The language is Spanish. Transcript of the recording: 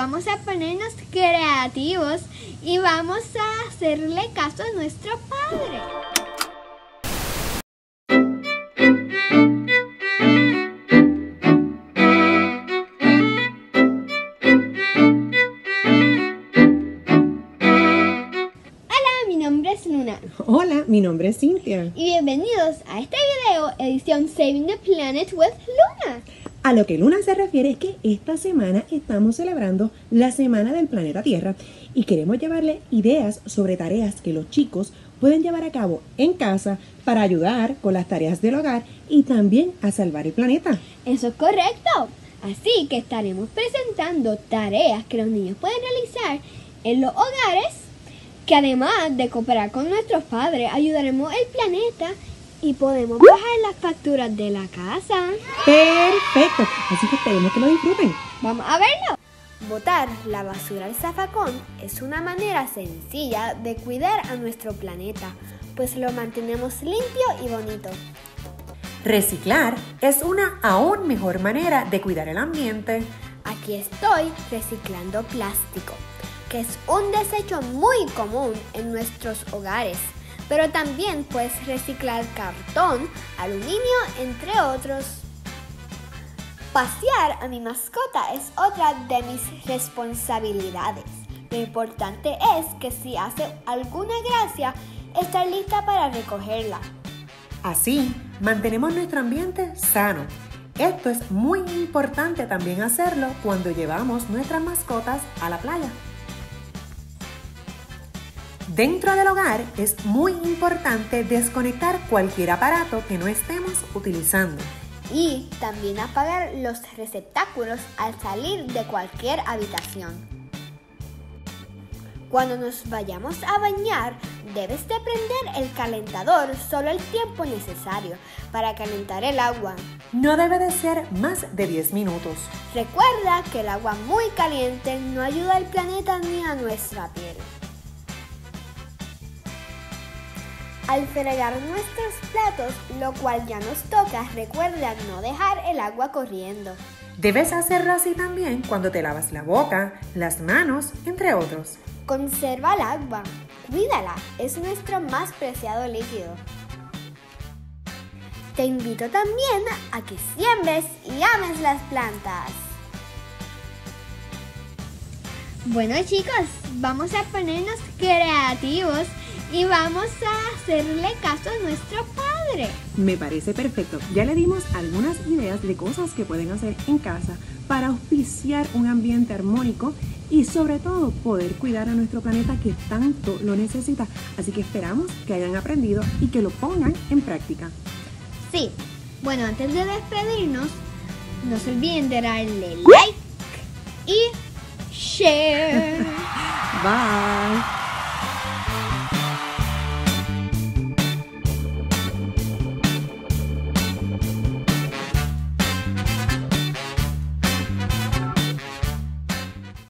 Vamos a ponernos creativos y vamos a hacerle caso a nuestro padre. Hola, mi nombre es Luna Hola, mi nombre es Cintia. y bienvenidos a este video edición Saving the Planet with Luna. A lo que Luna se refiere es que esta semana estamos celebrando la Semana del Planeta Tierra y queremos llevarle ideas sobre tareas que los chicos pueden llevar a cabo en casa para ayudar con las tareas del hogar y también a salvar el planeta. Eso es correcto. Así que estaremos presentando tareas que los niños pueden realizar en los hogares, que además de cooperar con nuestros padres, ayudaremos al planeta y podemos bajar las facturas de la casa. Perfecto, así que esperemos que lo disfruten. Vamos a verlo. Botar la basura al zafacón es una manera sencilla de cuidar a nuestro planeta, pues lo mantenemos limpio y bonito. Reciclar es una aún mejor manera de cuidar el ambiente. Aquí estoy reciclando plástico, que es un desecho muy común en nuestros hogares, pero también puedes reciclar cartón, aluminio, entre otros. Pasear a mi mascota es otra de mis responsabilidades. Lo importante es que si hace alguna gracia, estar lista para recogerla. Así, mantenemos nuestro ambiente sano. Esto es muy importante también hacerlo cuando llevamos nuestras mascotas a la playa. Dentro del hogar es muy importante desconectar cualquier aparato que no estemos utilizando. y también apagar los receptáculos al salir de cualquier habitación. Cuando nos vayamos a bañar, debes de prender el calentador solo el tiempo necesario para calentar el agua. No debe de ser más de 10 minutos. Recuerda que el agua muy caliente no ayuda al planeta ni a nuestra piel. Al fregar nuestros platos, lo cual ya nos toca, recuerda no dejar el agua corriendo. Debes hacerlo así también cuando te lavas la boca, las manos, entre otros. Conserva el agua, cuídala, es nuestro más preciado líquido. Te invito también a que siembres y ames las plantas. Bueno chicos, vamos a ponernos creativos y vamos a hacerle caso a nuestro padre. Me parece perfecto. Ya le dimos algunas ideas de cosas que pueden hacer en casa para auspiciar un ambiente armónico y sobre todo poder cuidar a nuestro planeta que tanto lo necesita. Así que esperamos que hayan aprendido y que lo pongan en práctica. Sí, bueno, antes de despedirnos, no se olviden de darle like y share. Bye.